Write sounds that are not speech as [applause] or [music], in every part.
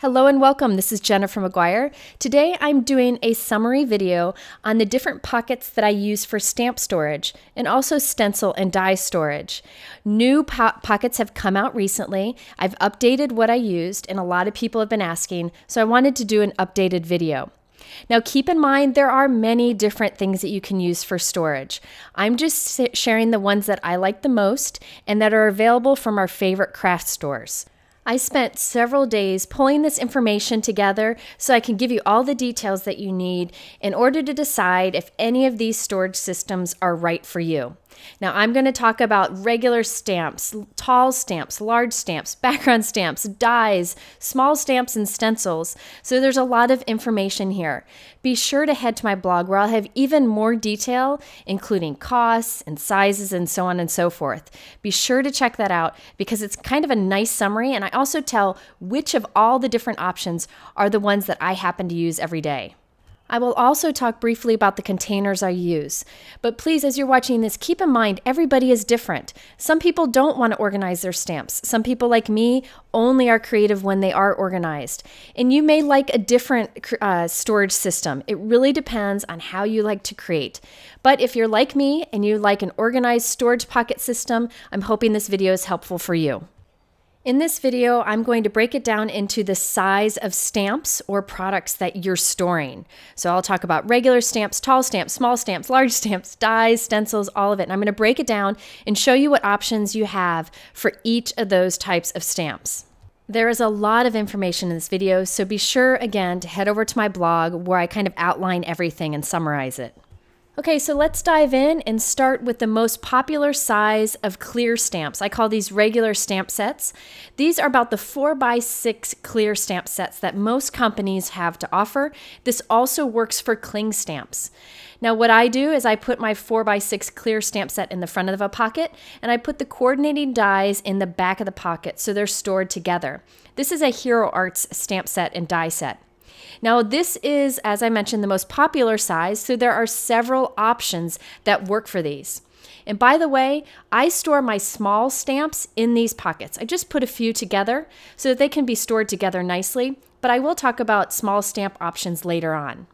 Hello and welcome. This is Jennifer McGuire. Today I'm doing a summary video on the different pockets that I use for stamp storage and also stencil and die storage. New po pockets have come out recently. I've updated what I used and a lot of people have been asking, so I wanted to do an updated video. Now, keep in mind there are many different things that you can use for storage. I'm just sharing the ones that I like the most and that are available from our favorite craft stores. I spent several days pulling this information together so I can give you all the details that you need in order to decide if any of these storage systems are right for you. Now, I'm going to talk about regular stamps, tall stamps, large stamps, [laughs] background stamps, dies, small stamps, and stencils. So, there's a lot of information here. Be sure to head to my blog where I'll have even more detail, including costs and sizes and so on and so forth. Be sure to check that out because it's kind of a nice summary, and I also tell which of all the different options are the ones that I happen to use every day. I will also talk briefly about the containers I use. But please, as you're watching this, keep in mind everybody is different. Some people don't want to organize their stamps. Some people, like me, only are creative when they are organized. And you may like a different uh, storage system. It really depends on how you like to create. But if you're like me and you like an organized storage pocket system, I'm hoping this video is helpful for you. In this video, I'm going to break it down into the size of stamps or products that you're storing. So I'll talk about regular stamps, tall stamps, small stamps, [laughs] large stamps, dies, stencils, all of it. And I'm going to break it down and show you what options you have for each of those types of stamps. There is a lot of information in this video, so be sure again to head over to my blog where I kind of outline everything and summarize it. Okay, so let's dive in and start with the most popular size of clear stamps. I call these regular stamp sets. These are about the 4 by 6 clear stamp sets that most companies have to offer. This also works for cling stamps. Now what I do is I put my 4 by 6 clear stamp set in the front of a pocket and I put the coordinating dies in the back of the pocket so they're stored together. This is a Hero Arts stamp set and die set. Now, this is, as I mentioned, the most popular size, so there are several options that work for these. And by the way, I store my small stamps in these pockets. I just put a few together so that they can be stored together nicely, but I will talk about small stamp options later on.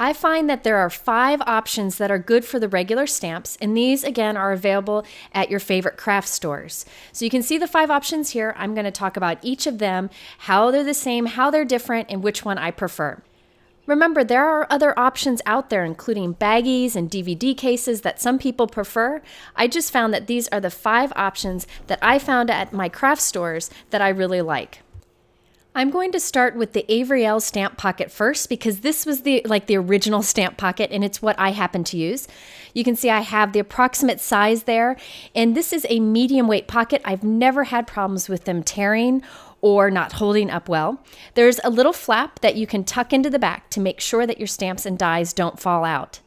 I find that there are five options that are good for the regular stamps, and these again are available at your favorite craft stores. So you can see the five options here. I'm going to talk about each of them, how they're the same, how they're different, and which one I prefer. Remember, there are other options out there, including baggies and DVD cases that some people prefer. I just found that these are the five options that I found at my craft stores that I really like. I'm going to start with the Avery Elle stamp pocket first because this was the like the original stamp pocket and it's what I happen to use. You can see I have the approximate size there and this is a medium weight pocket. I've never had problems with them tearing or not holding up well. There's a little flap that you can tuck into the back to make sure that your stamps and dies don't fall out.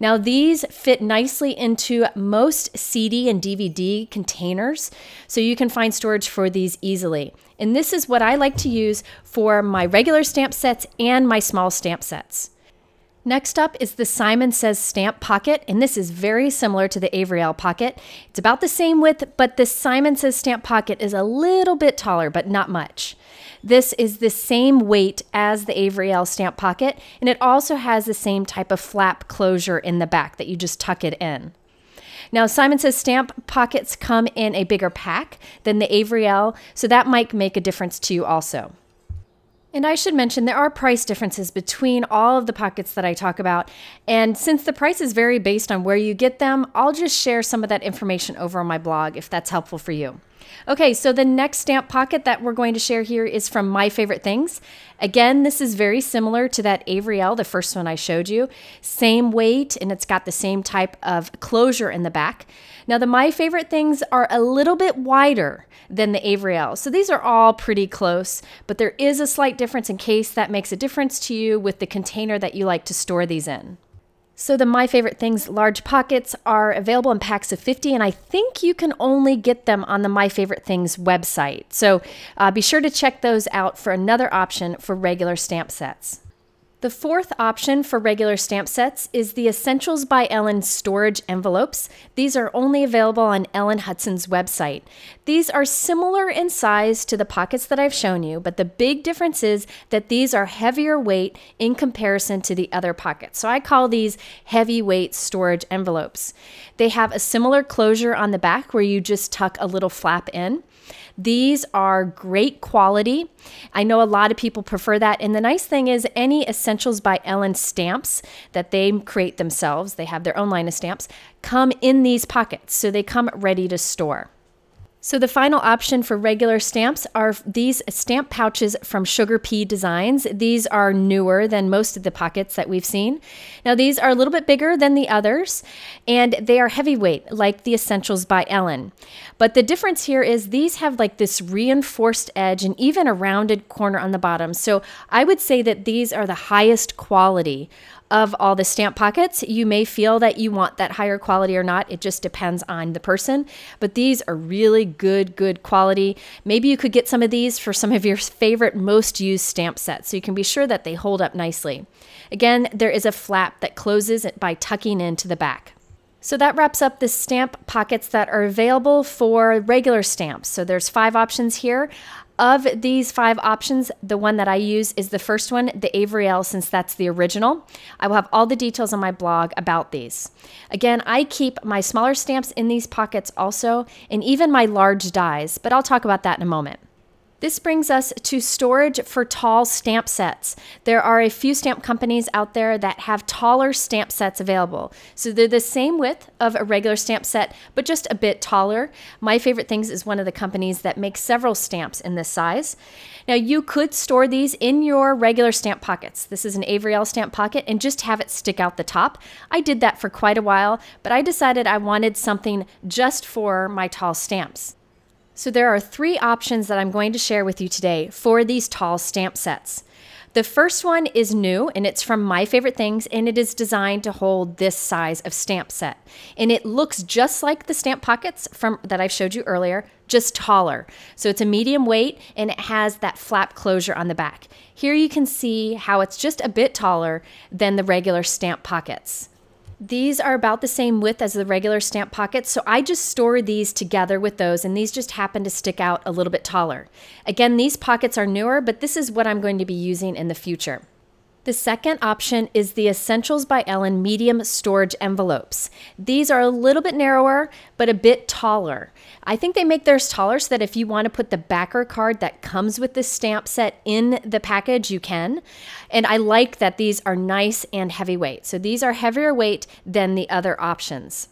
Now, these fit nicely into most CD and DVD containers, so you can find storage for these easily. And this is what I like to use for my regular stamp sets and my small stamp sets. Next up is the Simon Says Stamp Pocket, and this is very similar to the Avery Elle Pocket. It's about the same width, but the Simon Says Stamp Pocket is a little bit taller, but not much. This is the same weight as the Avery Elle Stamp Pocket, and it also has the same type of flap closure in the back that you just tuck it in. Now, Simon says stamp pockets come in a bigger pack than the Avery Elle, so that might make a difference to you also. And I should mention there are price differences between all of the pockets that I talk about. And since the prices vary based on where you get them, I'll just share some of that information over on my blog if that's helpful for you. Okay, so the next stamp pocket that we're going to share here is from My Favorite Things. Again, this is very similar to that Avery Elle, the first one I showed you. Same weight, and it's got the same type of closure in the back. Now, the My Favorite Things are a little bit wider than the Avery Elle. So these are all pretty close, but there is a slight difference in case that makes a difference to you with the container that you like to store these in. So the My Favorite Things large pockets are available in packs of 50, and I think you can only get them on the My Favorite Things website. So uh, be sure to check those out for another option for regular stamp sets. The fourth option for regular stamp sets is the Essentials by Ellen storage envelopes. These are only available on Ellen Hutson's website. These are similar in size to the pockets that I've shown you, but the big difference is that these are heavier weight in comparison to the other pockets. So I call these heavyweight storage envelopes. They have a similar closure on the back where you just tuck a little flap in. These are great quality. I know a lot of people prefer that. And the nice thing is, any Essentials by Ellen stamps that they create themselves, they have their own line of stamps, come in these pockets. So they come ready to store. So the final option for regular stamps are these stamp pouches from Sugar Pea Designs. These are newer than most of the pockets that we've seen. Now these are a little bit bigger than the others and they are heavyweight like the Essentials by Ellen. But the difference here is these have like this reinforced edge and even a rounded corner on the bottom. So I would say that these are the highest quality of all the stamp pockets. You may feel that you want that higher quality or not. It just depends on the person. But these are really good, good quality. Maybe you could get some of these for some of your favorite, most used stamp sets so you can be sure that they hold up nicely. Again, there is a flap that closes it by tucking into the back. So that wraps up the stamp pockets that are available for regular stamps. So there's five options here. Of these five options, the one that I use is the first one, the Avery Elle, since that's the original. I will have all the details on my blog about these. Again, I keep my smaller stamps in these pockets also, and even my large dies, but I'll talk about that in a moment. This brings us to storage for tall stamp sets. There are a few stamp companies out there that have taller stamp sets available. So they're the same width of a regular stamp set, but just a bit taller. My favorite things is one of the companies that makes several stamps in this size. Now you could store these in your regular stamp pockets. This is an Avery Elle stamp pocket and just have it stick out the top. I did that for quite a while, but I decided I wanted something just for my tall stamps. So there are three options that I'm going to share with you today for these tall stamp sets. The first one is new and it's from My Favorite Things and it is designed to hold this size of stamp set. And it looks just like the stamp pockets from that I showed you earlier, just taller. So it's a medium weight and it has that flap closure on the back. Here you can see how it's just a bit taller than the regular stamp pockets. These are about the same width as the regular stamp pockets, so I just store these together with those, and these just happen to stick out a little bit taller. Again, these pockets are newer, but this is what I'm going to be using in the future. The second option is the Essentials by Ellen medium storage envelopes. These are a little bit narrower, but a bit taller. I think they make theirs taller so that if you want to put the backer card that comes with the stamp set in the package, you can. And I like that these are nice and heavyweight. So these are heavier weight than the other options.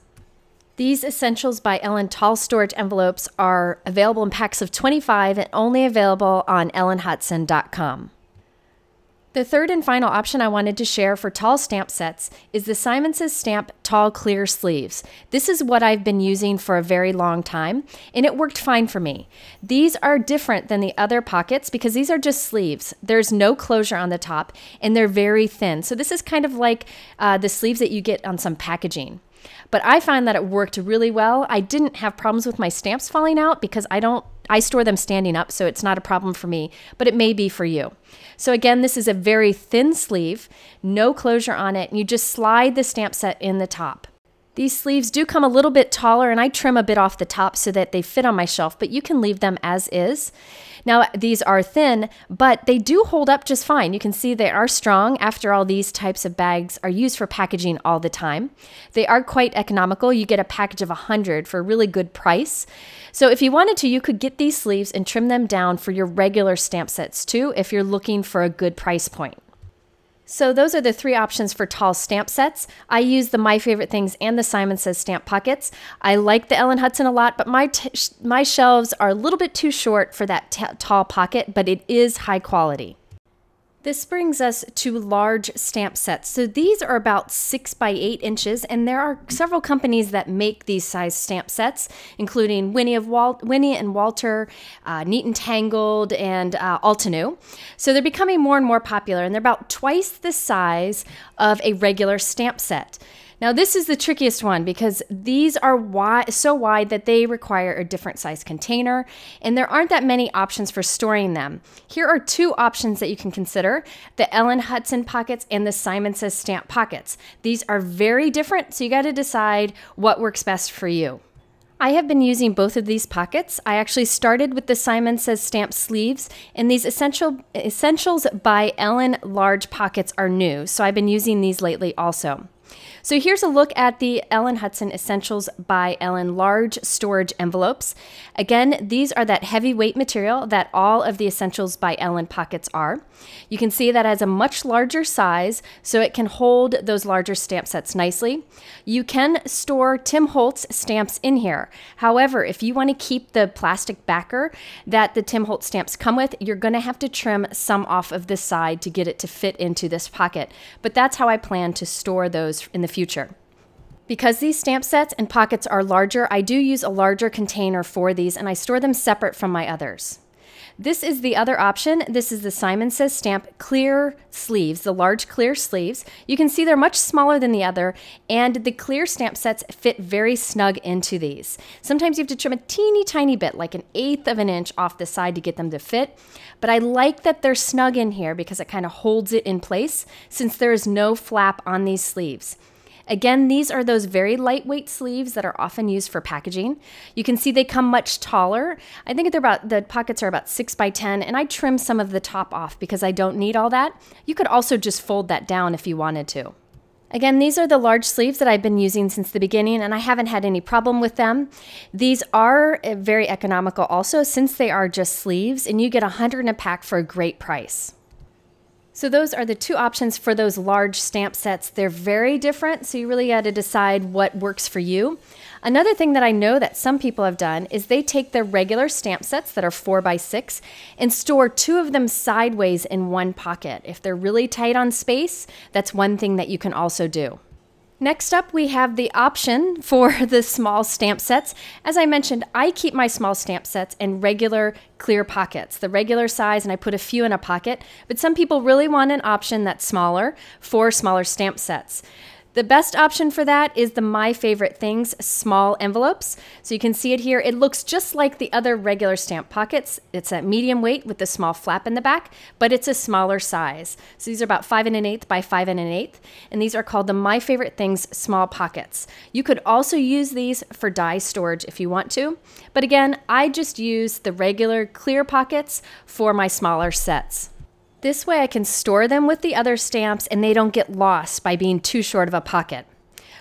These Essentials by Ellen tall storage envelopes are available in packs of 25 and only available on ellenhutson.com. The third and final option I wanted to share for tall stamp sets is the Simon Says Stamp Tall Clear Sleeves. This is what I've been using for a very long time, and it worked fine for me. These are different than the other pockets because these are just sleeves. There's no closure on the top, and they're very thin. So this is kind of like uh, the sleeves that you get on some packaging. But I find that it worked really well. I didn't have problems with my stamps falling out because I don't I store them standing up, so it's not a problem for me, but it may be for you. So again, this is a very thin sleeve, no closure on it, and you just slide the stamp set in the top. These sleeves do come a little bit taller and I trim a bit off the top so that they fit on my shelf, but you can leave them as is. Now, these are thin, but they do hold up just fine. You can see they are strong. After all, these types of bags are used for packaging all the time. They are quite economical. You get a package of 100 for a really good price. So if you wanted to, you could get these sleeves and trim them down for your regular stamp sets too if you're looking for a good price point. So those are the three options for tall stamp sets. I use the My Favorite Things and the Simon Says stamp pockets. I like the Ellen Hutson a lot, but my my shelves are a little bit too short for that tall pocket, but it is high quality. This brings us to large stamp sets. So these are about six by eight inches, and there are several companies that make these size stamp sets, including Winnie of Walt, Winnie and Walter, uh, Neat and Tangled, and uh, Altenew. So they're becoming more and more popular, and they're about twice the size of a regular stamp set. Now, this is the trickiest one because these are wide, so wide that they require a different size container, and there aren't that many options for storing them. Here are two options that you can consider the Ellen Hutson pockets and the Simon Says stamp pockets. These are very different, so you got to decide what works best for you. I have been using both of these pockets. I actually started with the Simon Says stamp sleeves, and these essential essentials by Ellen large pockets are new, so I've been using these lately also. So here's a look at the Ellen Hutson Essentials by Ellen large storage envelopes. Again, these are that heavyweight material that all of the Essentials by Ellen pockets are. You can see that has a much larger size, so it can hold those larger stamp sets nicely. You can store Tim Holtz stamps in here. However, if you want to keep the plastic backer that the Tim Holtz stamps come with, you're going to have to trim some off of this side to get it to fit into this pocket. But that's how I plan to store those in the future. Because these stamp sets and pockets are larger, I do use a larger container for these and I store them separate from my others. This is the other option. This is the Simon Says Stamp clear sleeves, the large clear sleeves. You can see they're much smaller than the other, and the clear stamp sets fit very snug into these. Sometimes you have to trim a teeny tiny bit, like an eighth of an inch off the side to get them to fit, but I like that they're snug in here because it kind of holds it in place since there is no flap on these sleeves. Again, these are those very lightweight sleeves that are often used for packaging. You can see they come much taller. I think they're about the pockets are about 6 by 10 and I trim some of the top off because I don't need all that. You could also just fold that down if you wanted to. Again, these are the large sleeves that I've been using since the beginning and I haven't had any problem with them. These are eh, very economical also since they are just sleeves and you get 100 in a pack for a great price. So those are the two options for those large stamp sets. They're very different, so you really got to decide what works for you. Another thing that I know that some people have done is they take their regular stamp sets that are four by six and store two of them sideways in one pocket. If they're really tight on space, that's one thing that you can also do. Next up, we have the option for [laughs] the small stamp sets. As I mentioned, I keep my small stamp sets in regular clear pockets, the regular size, and I put a few in a pocket, but some people really want an option that's smaller for smaller stamp sets. The best option for that is the My Favorite Things small envelopes. So you can see it here. It looks just like the other regular stamp pockets. It's a medium weight with a small flap in the back, but it's a smaller size. So these are about five and an eighth by five and an eighth. And these are called the My Favorite Things small pockets. You could also use these for die storage if you want to. But again, I just use the regular clear pockets for my smaller sets. This way I can store them with the other stamps and they don't get lost by being too short of a pocket.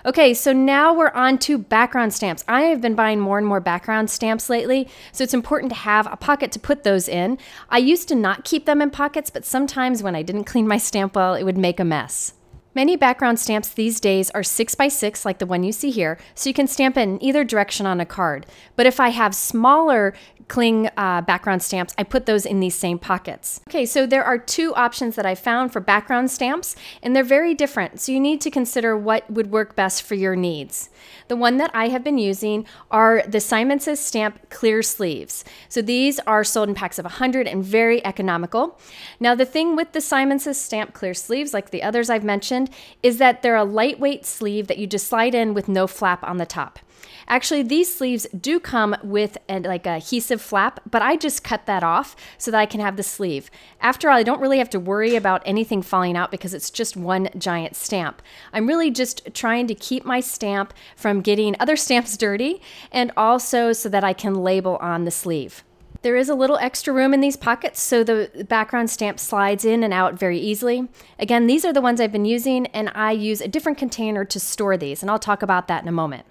Okay, so now we're on to background stamps. I have been buying more and more background stamps lately, so it's important to have a pocket to put those in. I used to not keep them in pockets, but sometimes when I didn't clean my stamp well, it would make a mess. Many background stamps these days are 6 by 6 like the one you see here, so you can stamp it in either direction on a card. But if I have smaller cling uh, background stamps, I put those in these same pockets. Okay, so there are two options that I found for background stamps, and they're very different, so you need to consider what would work best for your needs. The one that I have been using are the Simon Says Stamp clear sleeves. So these are sold in packs of 100 and very economical. Now the thing with the Simon Says Stamp clear sleeves, like the others I've mentioned, is that they're a lightweight sleeve that you just slide in with no flap on the top. Actually, these sleeves do come with a, like a adhesive flap, but I just cut that off so that I can have the sleeve. After all, I don't really have to worry about anything falling out because it's just one giant stamp. I'm really just trying to keep my stamp from getting other stamps [laughs] dirty and also so that I can label on the sleeve. There is a little extra room in these pockets, so the background stamp slides in and out very easily. Again, these are the ones I've been using, and I use a different container to store these, and I'll talk about that in a moment.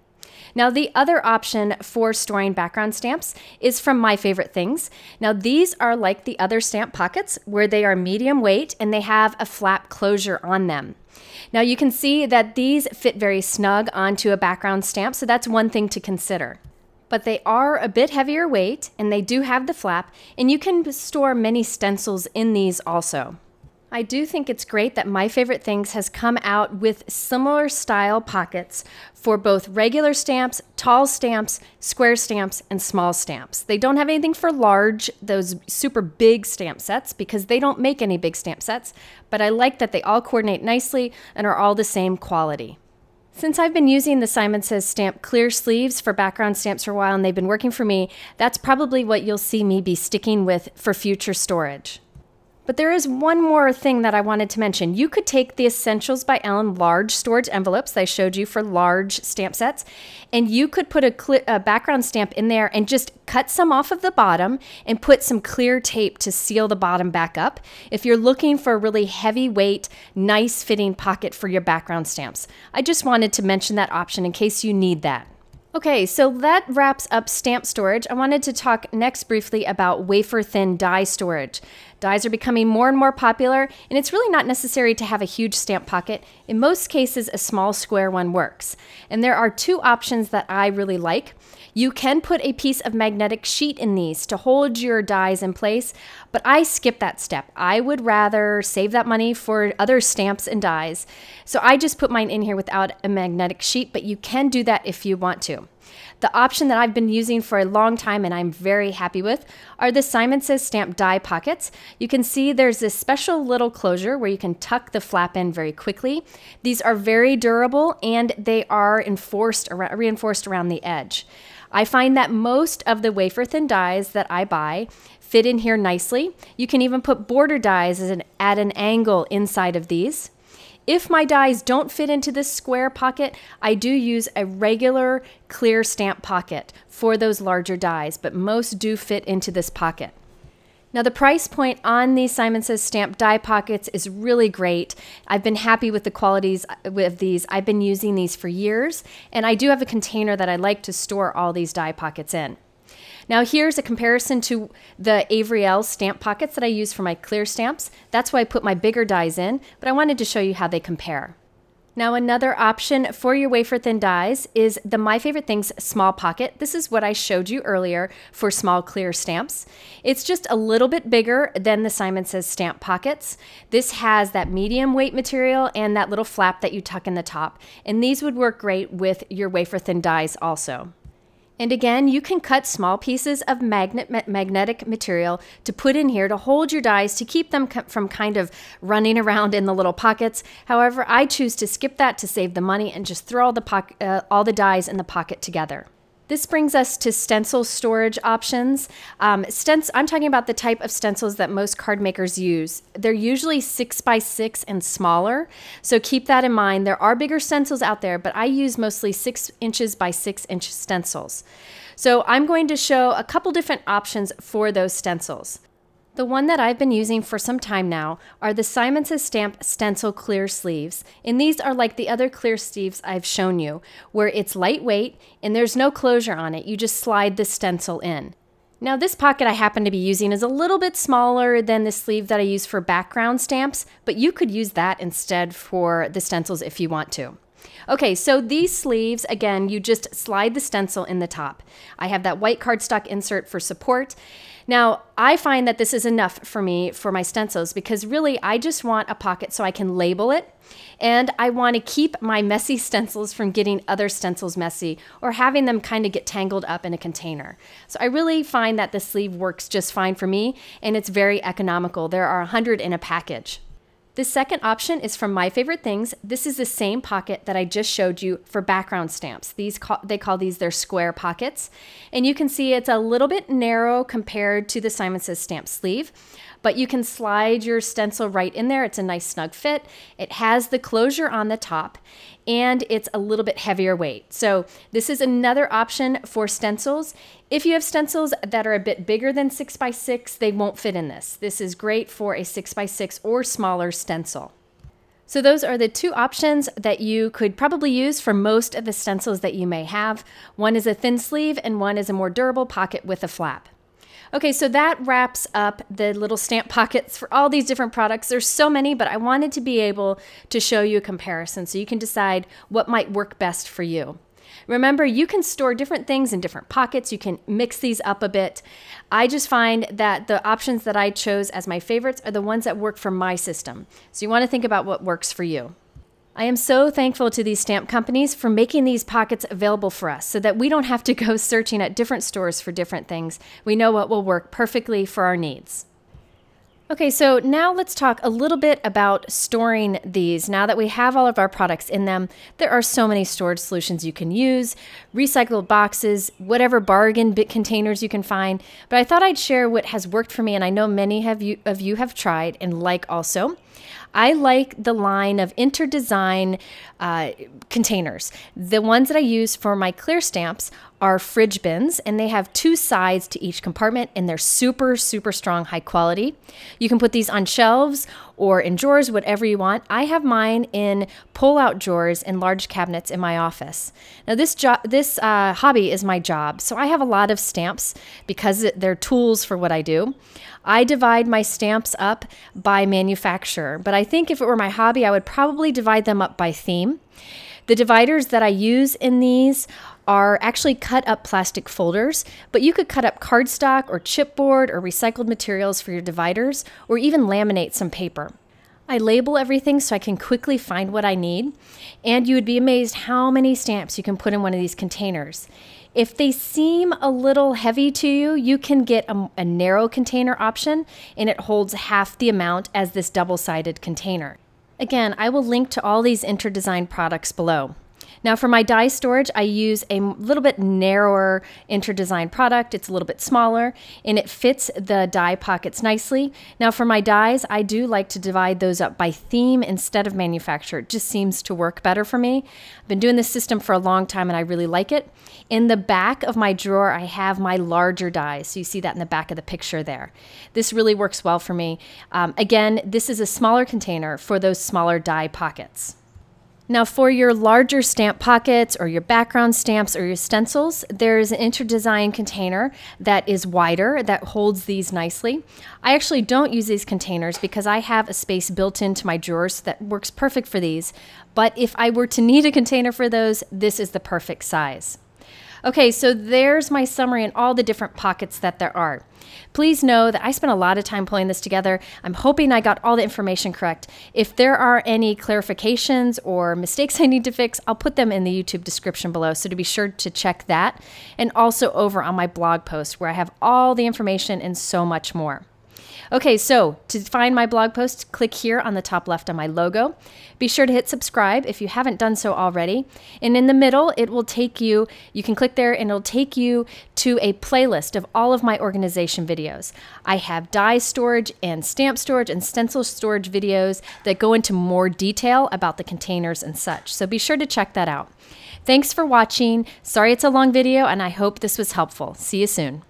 Now, the other option for storing background stamps is from My Favorite Things. Now, these are like the other stamp pockets where they are medium weight and they have a flap closure on them. Now, you can see that these fit very snug onto a background stamp, so that's one thing to consider but they are a bit heavier weight and they do have the flap, and you can store many stencils in these also. I do think it's great that My Favorite Things has come out with similar style pockets for both regular stamps, tall stamps, square stamps, and small stamps. They don't have anything for large, those super big stamp sets, because they don't make any big stamp sets, but I like that they all coordinate nicely and are all the same quality. Since I've been using the Simon Says stamp clear sleeves for background stamps for a while and they've been working for me, that's probably what you'll see me be sticking with for future storage. But there is one more thing that I wanted to mention. You could take the Essentials by Ellen large storage envelopes I showed you for large stamp sets, and you could put a, a, background stamp in there and just cut some off of the bottom and put some clear tape to seal the bottom back up if you're looking for a really heavyweight, nice fitting pocket for your background stamps. I just wanted to mention that option in case you need that. Okay, so that wraps up stamp storage. I wanted to talk next briefly about wafer thin die storage. Dies are becoming more and more popular, and it's really not necessary to have a huge stamp pocket. In most cases, a small square one works. And there are two options that I really like. You can put a piece of magnetic sheet in these to hold your dies in place, but I skip that step. I would rather save that money for other stamps and dies. So I just put mine in here without a magnetic sheet, but you can do that if you want to. The option that I've been using for a long time and I'm very happy with are the Simon Says Stamp die pockets. You can see there's this special little closure where you can tuck the flap in very quickly. These are very durable and they are enforced, reinforced around the edge. I find that most of the wafer thin dies that I buy fit in here nicely. You can even put border dies an, at an angle inside of these. If my dies don't fit into this square pocket, I do use a regular clear stamp pocket for those larger dies, but most do fit into this pocket. Now the price point on these Simon Says stamp die pockets is really great. I've been happy with the qualities uh, of these. I've been using these for years, and I do have a container that I like to store all these die pockets in. Now here's a comparison to the Avery Elle stamp pockets that I use for my clear stamps. That's why I put my bigger dies in, but I wanted to show you how they compare. Now another option for your wafer thin dies is the My Favorite Things small pocket. This is what I showed you earlier for small clear stamps. It's just a little bit bigger than the Simon Says stamp pockets. This has that medium weight material and that little flap that you tuck in the top. And these would work great with your wafer thin dies also. And again, you can cut small pieces of magnet magnetic material to put in here to hold your dies to keep them from kind of running around in the little pockets. However, I choose to skip that to save the money and just throw all the, uh, all the dies in the pocket together. This brings us to stencil storage options. Um, stens- I'm talking about the type of stencils that most card makers use. They're usually six by six and smaller, so keep that in mind. There are bigger stencils out there, but I use mostly six inches by six inch stencils. So I'm going to show a couple different options for those stencils. The one that I've been using for some time now are the Simon Says Stamp Stencil Clear Sleeves. And these are like the other clear sleeves I've shown you, where it's lightweight and there's no closure on it. You just slide the stencil in. Now this pocket I happen to be using is a little bit smaller than the sleeve that I use for background stamps, but you could use that instead for the stencils if you want to. Okay, so these sleeves, again, you just slide the stencil in the top. I have that white cardstock insert for support. Now, I find that this is enough for me for my stencils because really I just want a pocket so I can label it and I want to keep my messy [laughs] stencils from getting other stencils messy or having them kind of get tangled up in a container. So I really find that the sleeve works just fine for me and it's very economical. There are 100 in a package. The second option is from My Favorite Things. This is the same pocket that I just showed you for background stamps. These call, they call these their square pockets. And you can see it's a little bit narrow compared to the Simon Says stamp sleeve but you can slide your stencil right in there. It's a nice snug fit. It has the closure on the top and it's a little bit heavier weight. So this is another option for stencils. If you have stencils that are a bit bigger than six by six, they won't fit in this. This is great for a six by six or smaller stencil. So those are the two options that you could probably use for most of the stencils that you may have. One is a thin sleeve and one is a more durable pocket with a flap. Okay, so that wraps up the little stamp pockets for all these different products. There's so many, but I wanted to be able to show you a comparison so you can decide what might work best for you. Remember, you can store different things in different pockets. You can mix these up a bit. I just find that the options that I chose as my favorites are the ones that work for my system. So you want to think about what works for you. I am so thankful to these stamp companies for making these pockets available for us so that we don't have to go [laughs] searching at different stores for different things. We know what will work perfectly for our needs. Okay, so now let's talk a little bit about storing these. Now that we have all of our products in them, there are so many storage solutions you can use, recycled boxes, whatever bargain bit containers you can find. But I thought I'd share what has worked for me, and I know many have you, of you have tried and like also. I like the line of InterDesign uh, containers. The ones that I use for my clear stamps are fridge bins and they have two sides to each compartment and they're super, super strong, high quality. You can put these on shelves or in drawers, whatever you want. I have mine in pull out drawers in large cabinets in my office. Now, this, job, this uh, hobby is my job, so I have a lot of stamps because they're tools for what I do. I divide my stamps up by manufacturer, but I think if it were my hobby, I would probably divide them up by theme. The dividers that I use in these are actually cut up plastic folders, but you could cut up cardstock or chipboard or recycled materials for your dividers, or even laminate some paper. I label everything so I can quickly find what I need, and you would be amazed how many stamps you can put in one of these containers. If they seem a little heavy to you, you can get a, a narrow container option, and it holds half the amount as this double sided container. Again, I will link to all these InterDesign products below. Now for my die storage, I use a little bit narrower InterDesign product. It's a little bit smaller and it fits the die pockets nicely. Now for my dies, I do like to divide those up by theme instead of manufacturer. It just seems to work better for me. I've been doing this system for a long time and I really like it. In the back of my drawer, I have my larger dies. So you see that in the back of the picture there. This really works well for me. Um, again, this is a smaller container for those smaller die pockets. Now for your larger stamp pockets or your background stamps or your stencils, there's an InterDesign container that is wider that holds these nicely. I actually don't use these containers because I have a space built into my drawers that works perfect for these. But if I were to need a container for those, this is the perfect size. Okay, so there's my summary and all the different pockets that there are. Please know that I spent a lot of time pulling this together. I'm hoping I got all the information correct. If there are any clarifications or mistakes [laughs] I need to fix, I'll put them in the YouTube description below. So to be sure to check that. And also over on my blog post where I have all the information and so much more. Okay, so to find my blog post, click here on the top left on my logo. Be sure to hit subscribe if you haven't done so already. And in the middle, it will take you, you can click there and it'll take you to a playlist of all of my organization videos. I have die storage and stamp storage and stencil storage videos that go into more detail about the containers and such. So be sure to check that out. Thanks for watching. Sorry it's a long video and I hope this was helpful. See you soon.